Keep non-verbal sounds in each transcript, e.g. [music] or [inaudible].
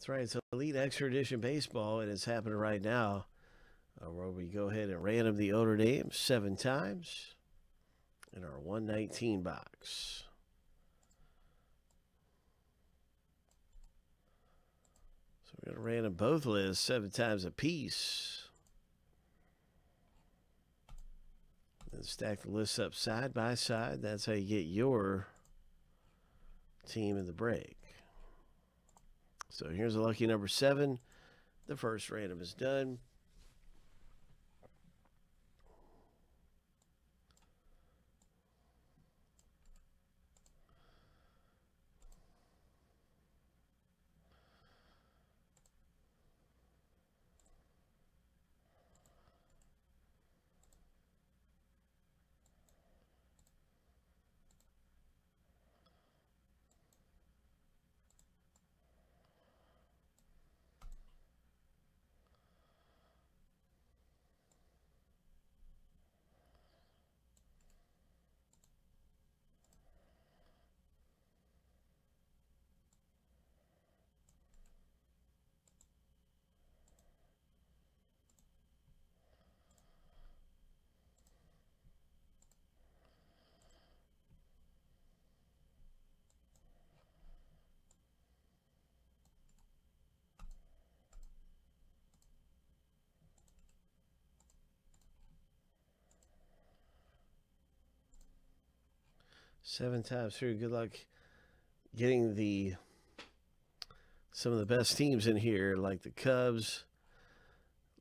That's right. It's Elite Extra Edition Baseball, and it's happening right now. Uh, where we go ahead and random the owner name seven times in our 119 box. So we're going to random both lists seven times a piece. Then stack the lists up side by side. That's how you get your team in the break. So here's a lucky number seven. The first random is done. Seven times through. Good luck getting the some of the best teams in here, like the Cubs,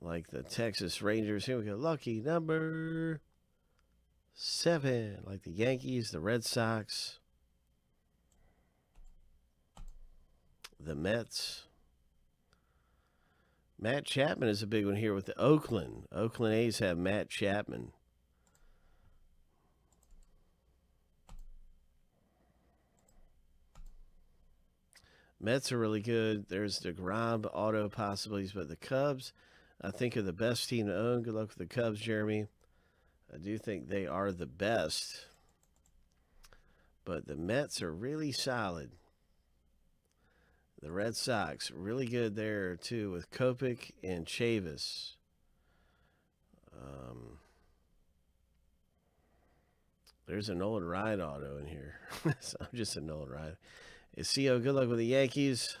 like the Texas Rangers. Here we go. Lucky number seven, like the Yankees, the Red Sox, the Mets. Matt Chapman is a big one here with the Oakland. Oakland A's have Matt Chapman. Mets are really good. There's the Grom auto possibilities, but the Cubs, I think, are the best team to own. Good luck with the Cubs, Jeremy. I do think they are the best. But the Mets are really solid. The Red Sox, really good there, too, with Kopech and Chavis. Um, there's an old ride auto in here. so [laughs] I'm just an old Ryan. CO, good luck with the Yankees.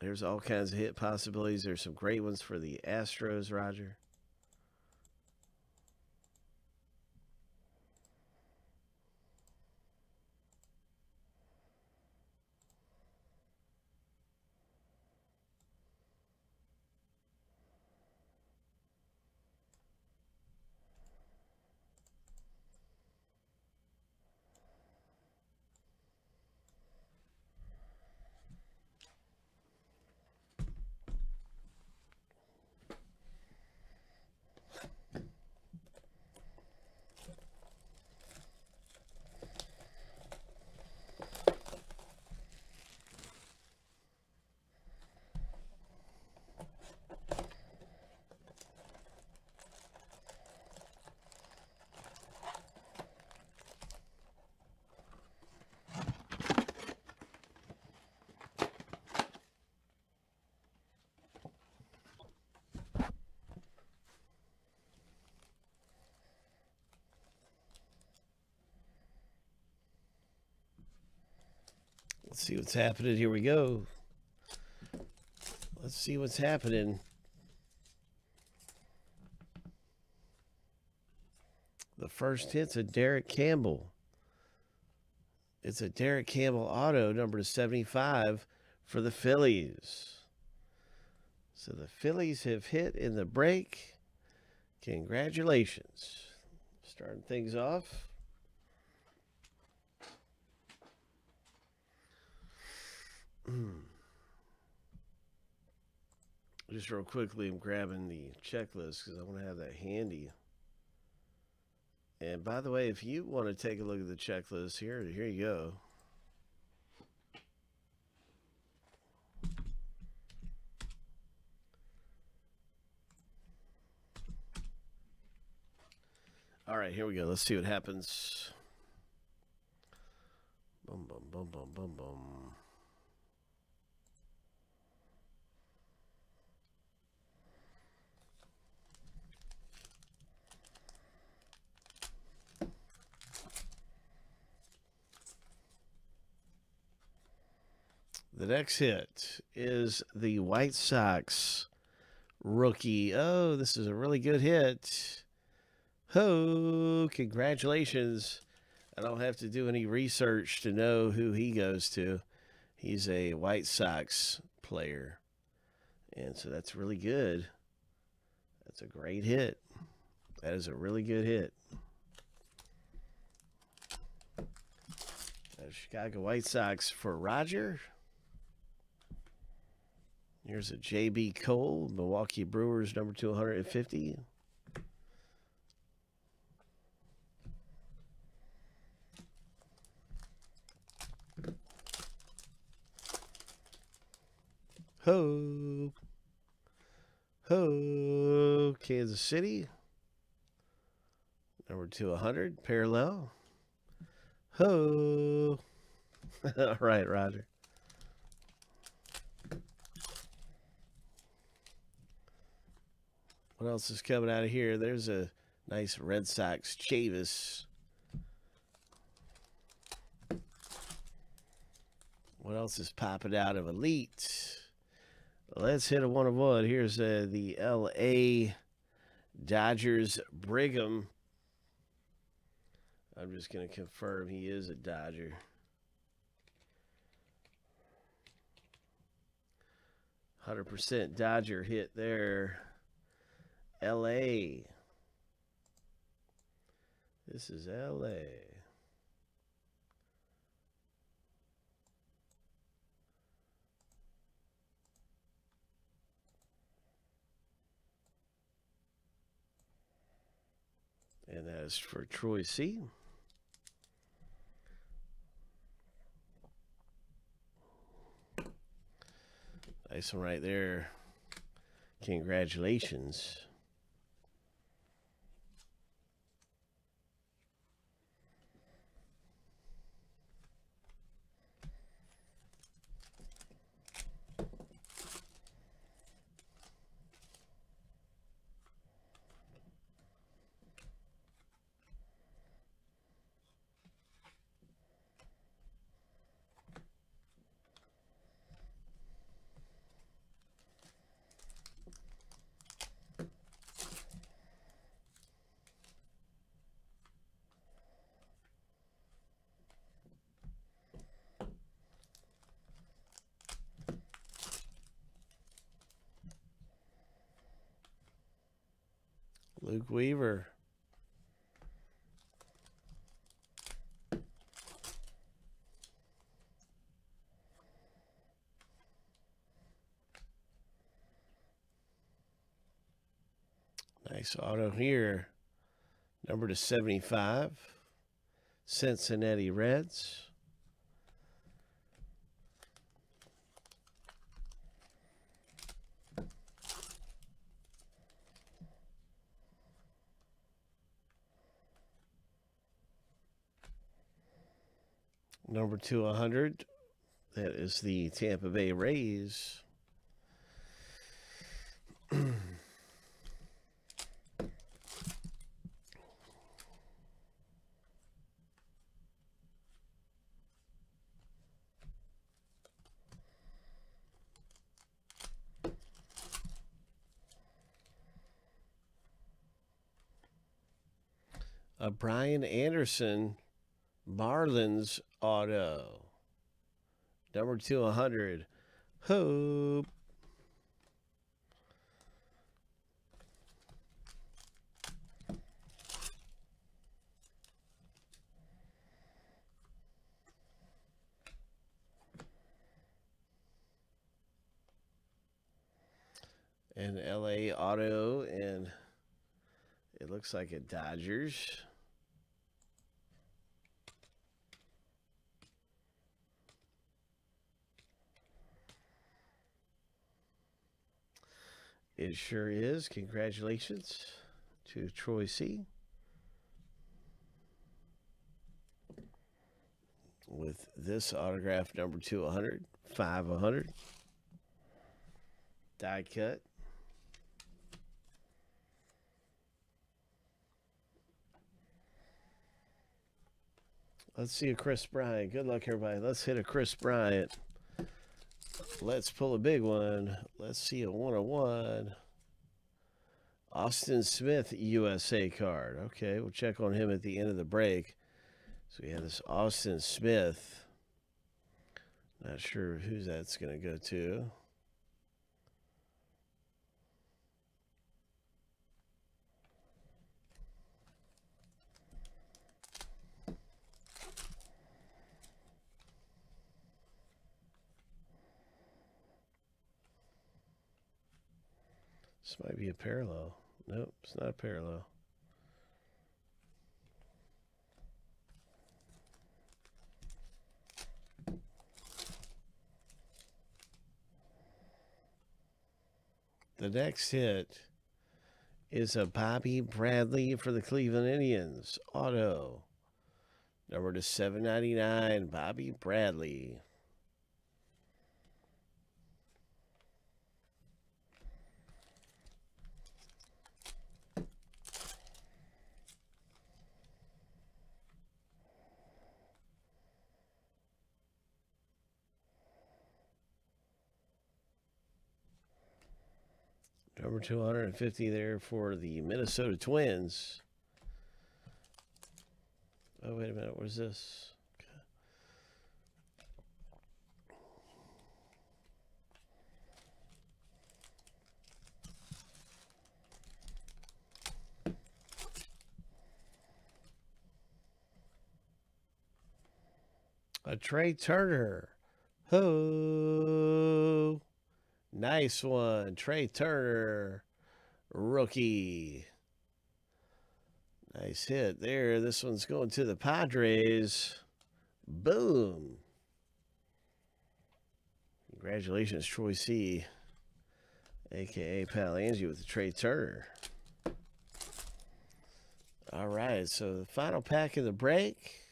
There's all kinds of hit possibilities. There's some great ones for the Astros, Roger. Let's see what's happening. Here we go. Let's see what's happening. The first hit's a Derek Campbell. It's a Derek Campbell auto, number 75 for the Phillies. So the Phillies have hit in the break. Congratulations. Starting things off. [clears throat] Just real quickly, I'm grabbing the checklist because I want to have that handy. And by the way, if you want to take a look at the checklist here, here you go. All right, here we go. Let's see what happens. Boom, boom, boom, boom, boom, boom. The next hit is the White Sox rookie. Oh, this is a really good hit. Ho, congratulations. I don't have to do any research to know who he goes to. He's a White Sox player. And so that's really good. That's a great hit. That is a really good hit. Chicago White Sox for Roger. Here's a JB Cole, Milwaukee Brewers number 250. Ho. Ho. Kansas City. Number 200, parallel. Ho. [laughs] All right, Roger. What else is coming out of here? There's a nice Red Sox Chavis. What else is popping out of Elite? Let's hit a one of one. Here's uh, the L.A. Dodgers Brigham. I'm just going to confirm he is a Dodger. Hundred percent Dodger hit there. L.A. This is L.A. And that is for Troy C. Nice one right there. Congratulations. Luke Weaver. Nice auto here. Number to 75. Cincinnati Reds. Number to 100. That is the Tampa Bay Rays. A Brian Anderson Marlins auto. Number 200. Hope. And LA Auto, and it looks like a Dodgers. It sure is. Congratulations to Troy C. With this autograph number 200, 500. Die cut. Let's see a Kris Bryant. Good luck, everybody. Let's hit a Kris Bryant. Let's pull a big one. Let's see a 101. Austin Smith USA card. Okay, we'll check on him at the end of the break. So we have this Austin Smith. Not sure who that's going to go to. Might be a parallel. Nope, it's not a parallel. The next hit is a Bobby Bradley for the Cleveland Indians. Auto. Number to 799, Bobby Bradley. Number 250 there for the Minnesota Twins. Oh, wait a minute. What is this? A Trea Turner. Nice one. Trea Turner, rookie. Nice hit there. This one's going to the Padres. Boom. Congratulations, Troy C. AKA Pal Angie with the Trea Turner. All right, so the final pack of the break.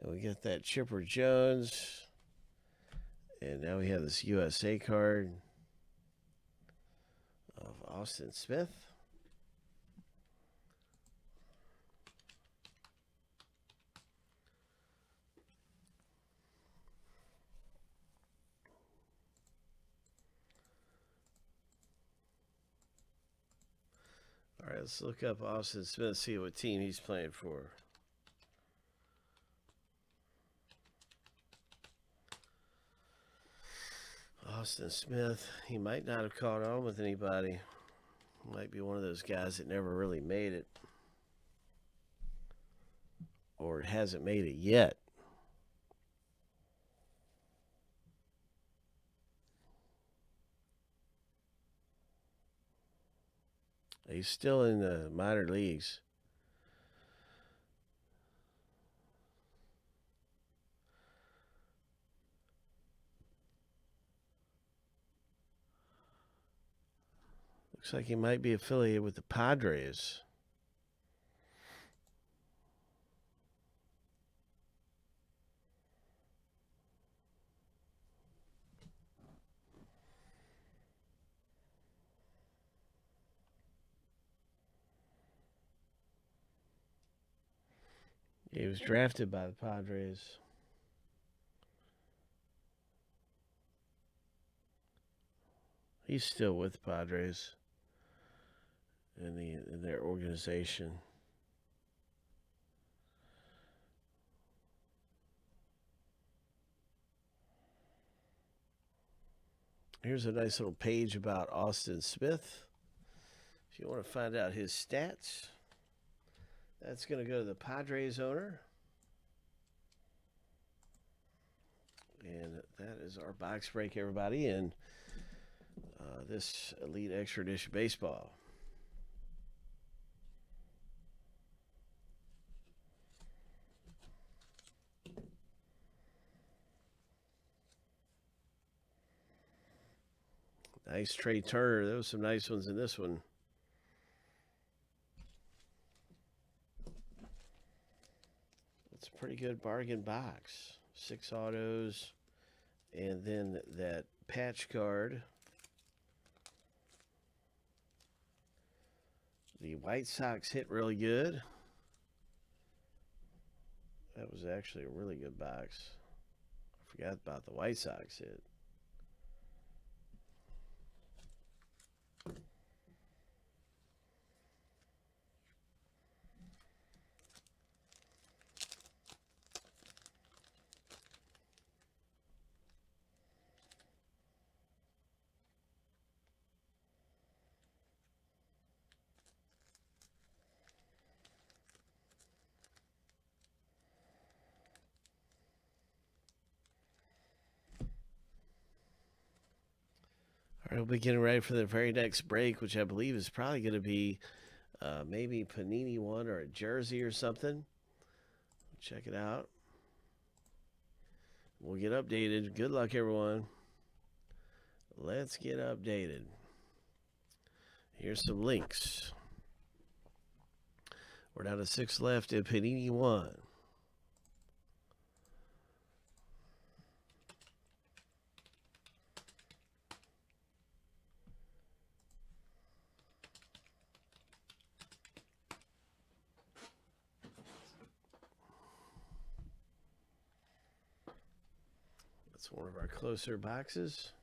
And we get that Chipper Jones. And now we have this USA card of Austin Smith. All right, let's look up Austin Smith, see what team he's playing for. Austin Smith, he might not have caught on with anybody. Might be one of those guys that never really made it. Or hasn't made it yet. He's still in the minor leagues. Looks like he might be affiliated with the Padres. He was drafted by the Padres. He's still with Padres in the their organization. Here's a nice little page about Austin Smith. If you want to find out his stats, that's going to go to the Padres owner. And that is our box break, everybody, in uh, this Elite Extra Edition Baseball. Nice Trea Turner. There was some nice ones in this one. It's a pretty good bargain box. Six autos. And then that patch card. The White Sox hit really good. That was actually a really good box. I forgot about the White Sox hit. All right, we'll be getting ready for the very next break, which I believe is probably going to be uh, maybe Panini one or a jersey or something. Check it out. We'll get updated. Good luck, everyone. Let's get updated. Here's some links. We're down to six left in Panini 1. That's one of our closer boxes.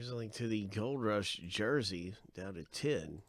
Here's a link to the Gold Rush jersey down to 10.